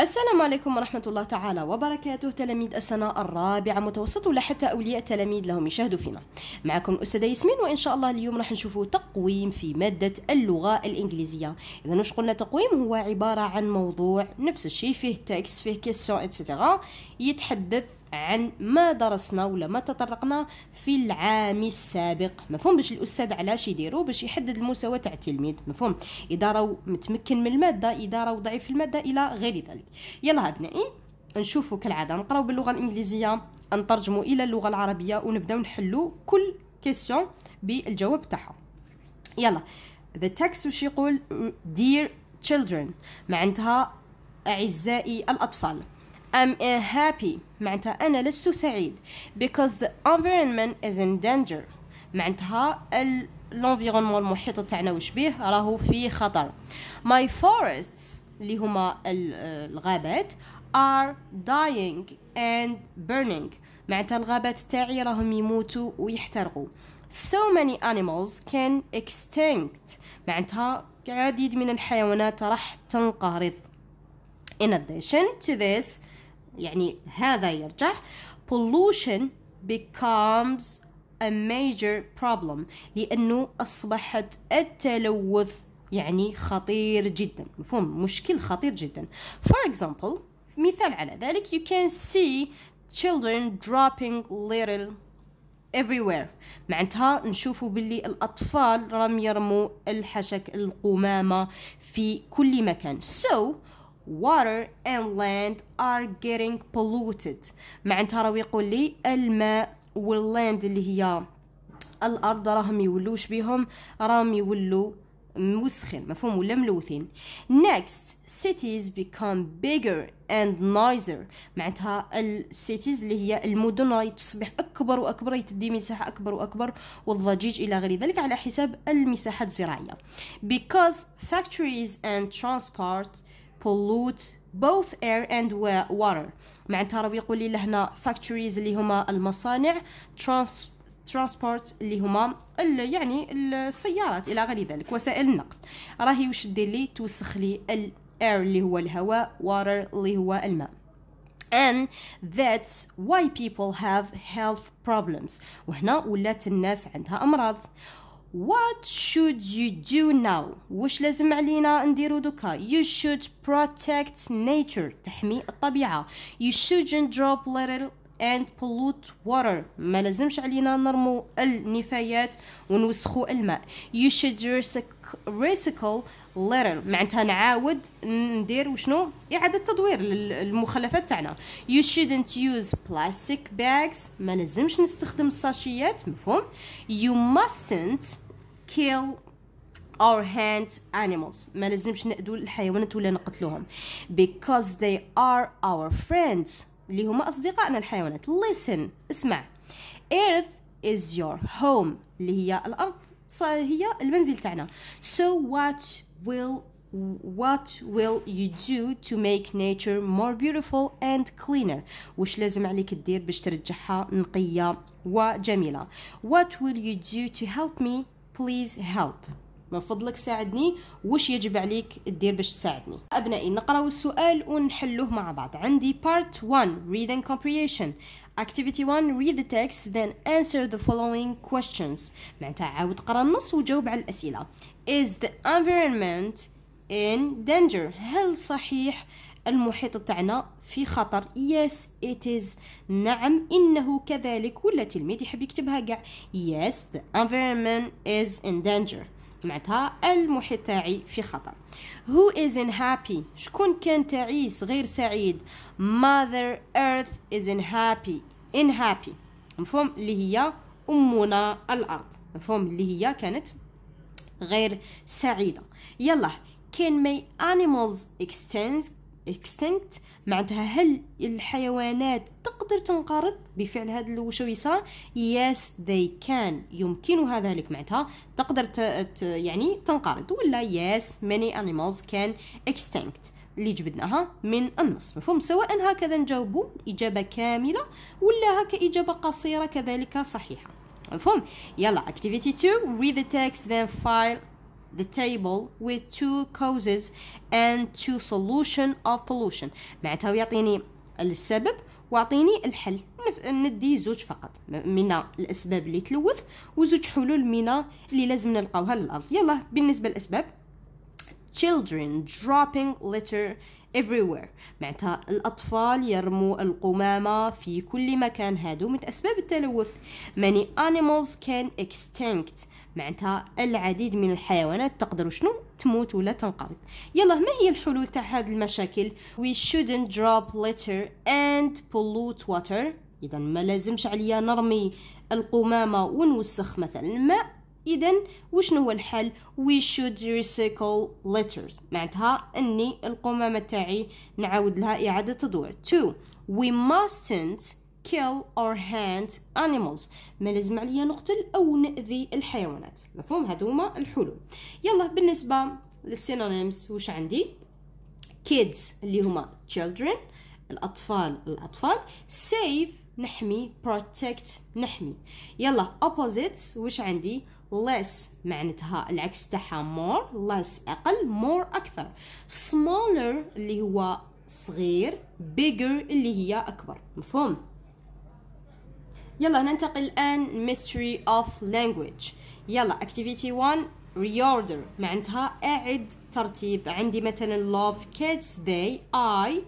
السلام عليكم ورحمة الله تعالى وبركاته. تلاميذ السنة الرابعة متوسط ولا حتى أولياء التلاميذ لهم يشاهدوا فينا. معكم الأستاذة ياسمين وإن شاء الله اليوم راح نشوفوا تقويم في مادة اللغة الإنجليزية. إذا وش قلنا تقويم هو عبارة عن موضوع نفس الشيء فيه texte فيه questions et cetera يتحدث عن ما درسنا ولا ما تطرقنا في العام السابق. مفهوم؟ باش الأستاذ علاش يديرو؟ باش يحدد المستوى تاع التلميذ. مفهوم؟ إذا راهو متمكن من المادة إذا راهو ضعيف في المادة إلى غير ذلك. يلا ابنائي نشوفوا كالعادة. نقراو باللغة الإنجليزية نترجموا إلى اللغة العربية ونبداو نحلوا كل كيسيون بالجواب تاعها. يلا. The text وش يقول؟ Dear children. معناتها أعزائي الأطفال. I'm happy. معناتها أنا لست سعيد. Because the environment is in danger. معناتها الانفيرونمون المحيط تاعنا وش بيه؟ راهو في خطر. My forests اللي هما الغابات are dying and burning. معناتها الغابات تاعي راهم يموتوا ويحترقوا. So many animals can extinct. معناتها عديد من الحيوانات راح تنقرض. In addition to this يعني هذا يرجع pollution becomes a major problem لأنه أصبحت التلوث يعني خطير جدا. مفهوم؟ مشكل خطير جدا. For example مثال على ذلك you can see children dropping little everywhere. معناتها نشوفوا باللي الأطفال راهم يرموا الحشك القمامة في كل مكان. So water and land are getting polluted. معناتها راهو يقول لي الماء وال land اللي هي الأرض راهم يولوش بهم راهم يولوا موسخين مفهوم؟ ولا ملوثين. Next cities become bigger and noisier. معناتها ال cities اللي هي المدن راهي تصبح أكبر وأكبر تدي مساحة أكبر وأكبر والضجيج إلى غير ذلك على حساب المساحات الزراعية. Because factories and transport pollute both air and water. معناتها راهو يقول لي لهنا factories اللي هما المصانع trans transport اللي هما يعني السيارات إلى غير ذلك وسائل النقل. راهي وش دير لي؟ توسخ لي الاير اللي هو الهواء water اللي هو الماء. And that's why people have health problems. وهنا ولات الناس عندها أمراض. What should you do now? وش لازم علينا نديرو دوكا You should protect nature تحمي الطبيعة You shouldn't drop litter and pollute water. ما لازمش علينا نرمو النفايات ونوسخو الماء. You should recycle litter معناتها نعاود ندير وشنو؟ إعادة تدوير للمخلفات تاعنا. You shouldn't use plastic bags. ما لازمش نستخدم الساشيات مفهوم؟ You mustn't kill our hand animals. ما لازمش نأذو الحيوانات ولا نقتلوهم. Because they are our friends. اللي هما أصدقائنا الحيوانات listen اسمع earth is your home اللي هي الأرض هي المنزل تاعنا so what will what will you do to make nature more beautiful and cleaner وش لازم عليك تدير باش ترجعها نقية وجميلة what will you do to help me please help من فضلك ساعدني وش يجب عليك تدير باش تساعدني؟ أبنائي نقرأ السؤال ونحلوه مع بعض. عندي part 1 read and comprehension. Activity 1 read the text then answer the following questions. معناتها عاود قرأ النص وجاوب على الأسئلة. Is the environment in danger? هل صحيح المحيط تاعنا في خطر؟ Yes it is. نعم إنه كذلك ولا تلميذ يحب يكتبها قاع. Yes the environment is in danger. معناتها المحيط تاعي في خطر. Who is in happy? شكون كان تعيس غير سعيد؟ Mother earth is in happy. In happy مفهوم؟ اللي هي أمنا الأرض. مفهوم؟ اللي هي كانت غير سعيدة. يلا can my animals extend extinct. معناتها هل الحيوانات تقدر تنقرض؟ بفعل هذا الوشو يصير yes they can. يمكنها ذلك معناتها تقدر ت... يعني تنقرض. ولا yes many animals can extinct. اللي جبدناها من النص. مفهوم؟ سواء هكذا نجاوبوا إجابة كاملة. ولا هكا إجابة قصيرة كذلك صحيحة. مفهوم؟ يلا activity 2 read the text then file. The table with two causes and two solution of pollution. معناتها يعطيني السبب واعطيني الحل. ندي زوج فقط. من الأسباب اللي تلوث وزوج حلول من اللي لازم نلقاوها للأرض. يلا بالنسبة للأسباب. Children dropping litter everywhere. معناتها الأطفال يرموا القمامة في كل مكان. هادو من أسباب التلوث. Many animals can extinct. معناتها العديد من الحيوانات تقدر شنو؟ تموت ولا تنقرض. يلا ما هي الحلول تاع هذه المشاكل؟ We shouldn't drop litter and pollute water. إذا ما لازمش عليا نرمي القمامة ونوسخ مثلا. الماء اذا وشنو هو الحل؟ We should recycle litters معناتها إني القمامة تاعي نعاود لها إعادة تدوير. 2 we mustn't kill or hunt animals. ما لازم عليا نقتل أو نأذي الحيوانات. مفهوم؟ هذوما الحلول. يلا بالنسبة للسينونيمز وش عندي؟ Kids اللي هما children الأطفال الأطفال. Save نحمي protect نحمي. يلا opposites وش عندي؟ less معناتها العكس تاعها more less أقل more أكثر. smaller اللي هو صغير bigger اللي هي أكبر. مفهوم؟ يلا ننتقل الآن mystery of language. يلا activity 1 reorder. معناتها أعد ترتيب. عندي مثلا love kids they I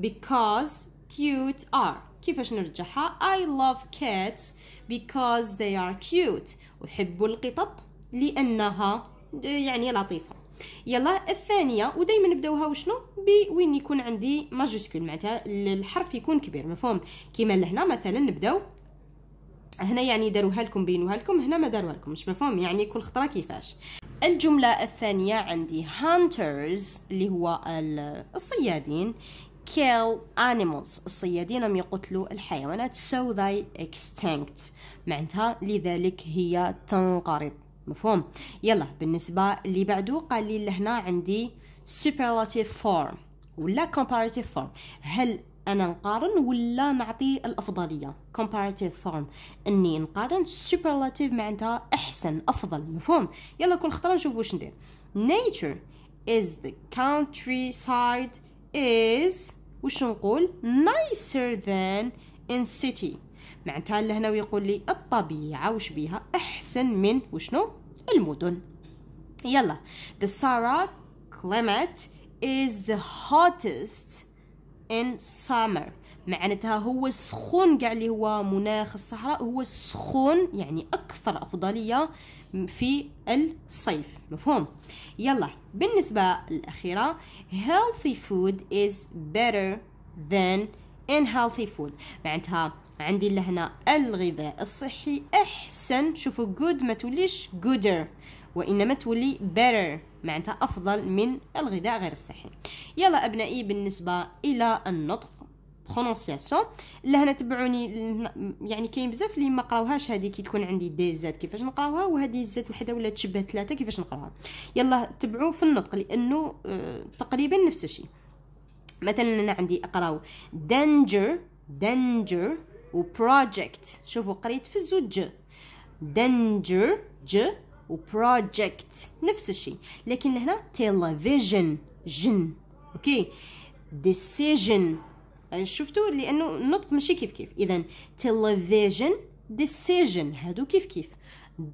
because cute are. كيفاش نرجعها؟ I love cats because they are cute. أحب القطط لأنها يعني لطيفة. يلا الثانية ودايما نبدأوها وشنو؟ بوين يكون عندي majuscule معناتها الحرف يكون كبير مفهوم؟ كيما لهنا مثلا نبدأو. هنا يعني داروها لكم بينوها لكم هنا ما داروها لكم مش مفهوم؟ يعني كل خطرة كيفاش؟ الجملة الثانية عندي hunters اللي هو الصيادين. Kill animals. الصيادين يقتلوا الحيوانات so they extinct. معناتها لذلك هي تنقرض. مفهوم؟ يلا بالنسبة اللي بعده قال لي لهنا عندي superlative form ولا comparative form. هل أنا نقارن ولا نعطي الأفضلية؟ comparative form. إني نقارن superlative معناتها أحسن أفضل. مفهوم؟ يلا كل خطرة نشوف واش ندير. Nature is the countryside is وش نقول؟ nicer than in city. معناتها لهنا ويقول لي الطبيعة وش بيها؟ أحسن من وشنو؟ المدن. يلا. The Sahara climate is the hottest in summer. معناتها هو السخون قاع اللي هو مناخ الصحراء هو السخون يعني أكثر أفضلية في الصيف. مفهوم؟ يلا بالنسبة الأخيرة healthy food is better than unhealthy food. معناتها عندي لهنا الغذاء الصحي أحسن. شوفوا good ما توليش gooder وإنما تولي better. معناتها أفضل من الغذاء غير الصحي. يلا أبنائي بالنسبة إلى النطق. prononciation لهنا تبعوني يعني كاين بزاف اللي ما قراوهاش. هذه كي تكون عندي d z كيفاش نقراوها وهذه z وحده ولا تشبه ثلاثة كيفاش نقراوها. يلا تبعوا في النطق لأنه آه تقريبا نفس الشيء. مثلا أنا عندي أقراو danger danger و project. شوفوا قريت في الزوج danger ج و project. نفس الشيء. لكن لهنا television جن. أوكي؟ decision. شفتوا لأنه النطق ماشي كيف كيف. اذا television decision هادو كيف كيف.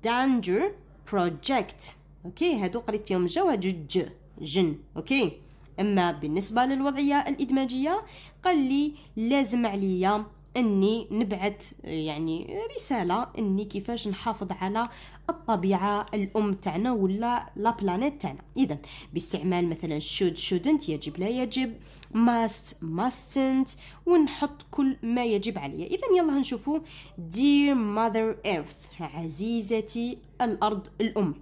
danger project okay؟ هادو قريت فيهم جا وهادو ج جن okay؟ أما بالنسبة للوضعية الإدماجية قال لي لازم عليا إني نبعث يعني رسالة إني كيفاش نحافظ على الطبيعة الأم تاعنا ولا la planète تاعنا. اذا باستعمال مثلا should shouldn't يجب لا يجب must mustn't ونحط كل ما يجب عليه اذا يلا نشوفوا dear mother earth عزيزتي الأرض الأم.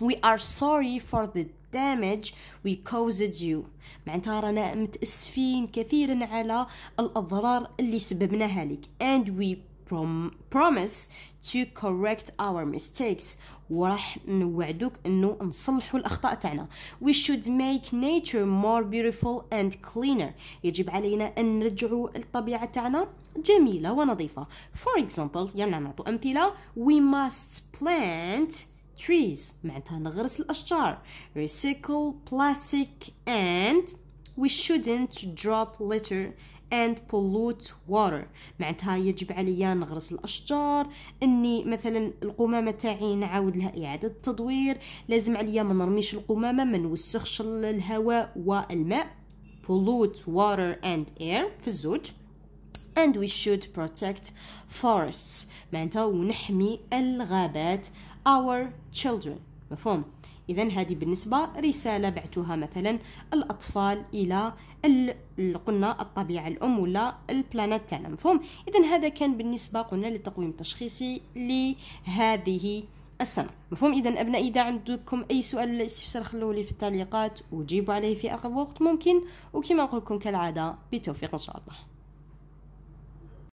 We are sorry for the damage we caused you. معناتها رانا متأسفين كثيرا على الأضرار اللي سببناها لك. And we prom promise to correct our mistakes. وراح نوعدوك إنه نصلحوا الأخطاء تاعنا. We should make nature more beautiful and cleaner. يجب علينا أن نرجعوا الطبيعة تاعنا جميلة ونظيفة. For example يلا نعطوا أمثلة. We must plant trees معناتها نغرس الأشجار. Recycle plastic and we shouldn't drop litter and pollute water. معناتها يجب عليا نغرس الأشجار. أني مثلا القمامة تاعي نعاود لها إعادة تدوير. لازم عليا ما نرميش القمامة ما نوسخش الهواء والماء. Pollute water and air في الزوج. And we should protect forests. معناتها ونحمي الغابات. Our children. مفهوم؟ اذا هذه بالنسبة رسالة بعتوها مثلا الأطفال إلى قلنا الطبيعة الأم ولا البلانات تاعنا. مفهوم؟ اذا هذا كان بالنسبة قلنا للتقويم التشخيصي لهذه السنة. مفهوم؟ اذا أبنائي إذا عندكم أي سؤال ولا استفسار خلوه لي في التعليقات وجيبوا عليه في أقرب وقت ممكن. وكما نقول لكم كالعادة بالتوفيق إن شاء الله.